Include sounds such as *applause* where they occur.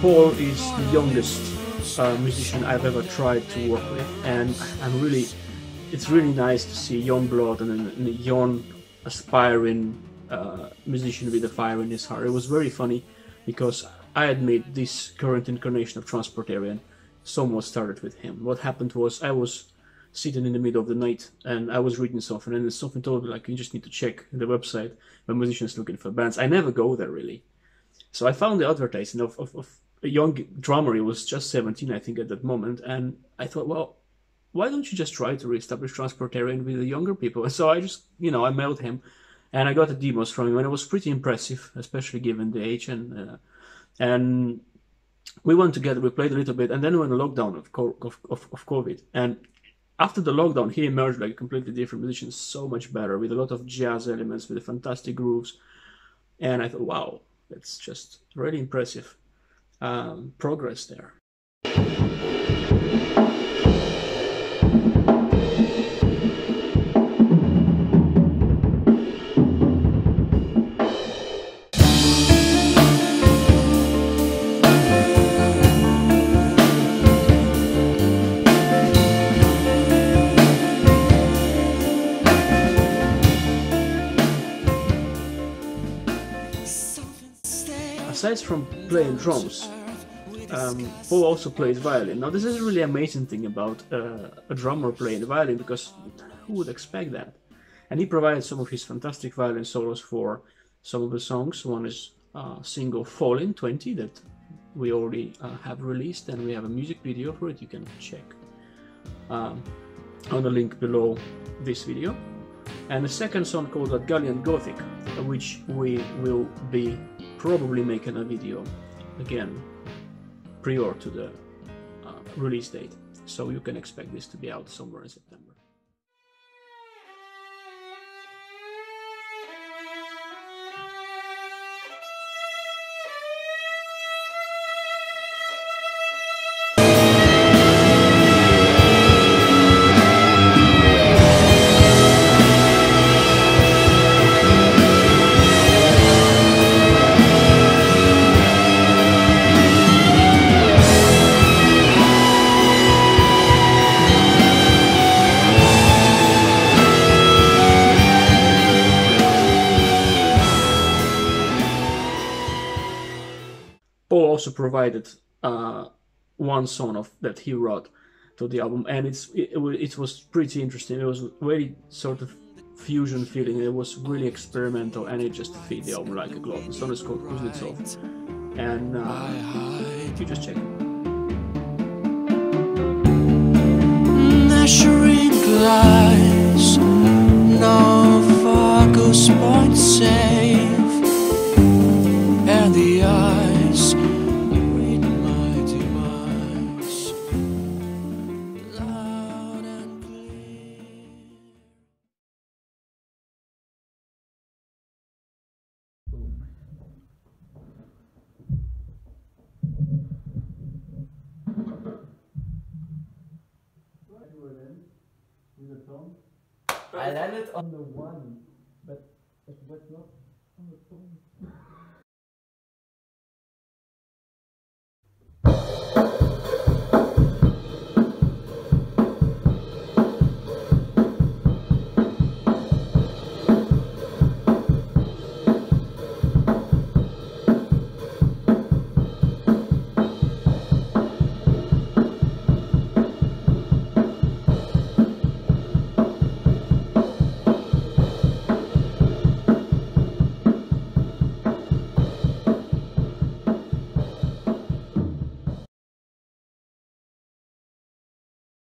Paul is the youngest uh, musician I've ever tried to work with, and I'm really, it's really nice to see young blood and a young, aspiring uh, musician with a fire in his heart. It was very funny because I admit this current incarnation of Transport Aerian somewhat started with him. What happened was I was sitting in the middle of the night and I was reading something and something told me like you just need to check the website when musicians looking for bands. I never go there really. So I found the advertising of, of, of a young drummer. He was just 17, I think, at that moment. And I thought, well, why don't you just try to reestablish Transport Aerian with the younger people? And *laughs* so I just, you know, I mailed him and I got the demos from him and it was pretty impressive, especially given the age and, uh, and we went together, we played a little bit, and then we went a lockdown of, of, of, of COVID. And after the lockdown, he emerged like a completely different musician, so much better, with a lot of jazz elements, with fantastic grooves. And I thought, wow, that's just really impressive um, progress there. Aside from playing drums, um, Paul also plays violin. Now, this is a really amazing thing about uh, a drummer playing violin because who would expect that? And he provided some of his fantastic violin solos for some of the songs. One is uh, single Falling 20 that we already uh, have released, and we have a music video for it. You can check um, on the link below this video. And the second song called Latgalian Gothic, which we will be probably making a video again prior to the uh, release date so you can expect this to be out somewhere in September. Also provided uh, one song of that he wrote to the album, and it's it, it was pretty interesting. It was very sort of fusion feeling. It was really experimental, and it just fit the album like a glove. The song is called Kuznetsov, and uh, you just check it. Measuring glass, no focus I landed on the one,